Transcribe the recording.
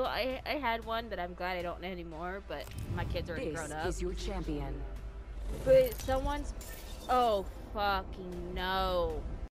Although I I had one that I'm glad I don't anymore, but my kids are already grown up. This is your champion. But someone's. Oh fucking no!